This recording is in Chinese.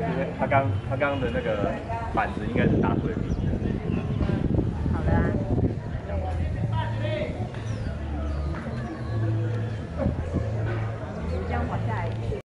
应该是他刚他刚的那个板子应该是打水了